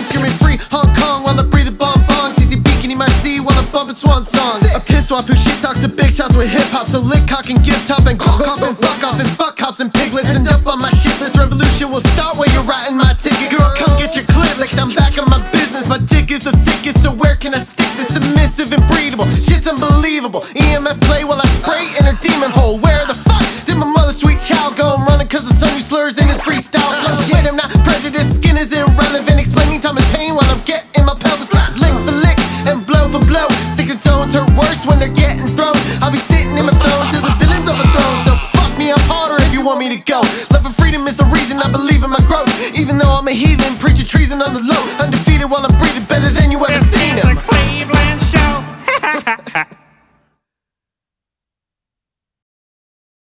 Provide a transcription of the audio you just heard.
Jinping screaming free Hong Kong while I breathe a bomb bong. CC in my C while I'm bumping swan songs. A piss swap who shit talks to big shots with hip hop. So lick cock and give top and cock off and fuck off and fuck cops and piglets. End up on my shit list. Revolution will start where you're writing my ticket. Girl, come get your clip. Like I'm back on my business. My dick is the thickest, so where can I stick this? Submissive and breedable. Shit's unbelievable. EMF play while I spray in her demon hole. Where the fuck did my mother sweet child go? I'm running cause the son who slurs in his freestyle. While I'm getting my pelvis lick for lick and blow for blow. Six and tones hurt worse when they're getting thrown. I'll be sitting in my throne till the villain's overthrown. So fuck me up harder if you want me to go. Love and freedom is the reason I believe in my growth. Even though I'm a heathen, preacher treason on the low. Undefeated while I'm breathing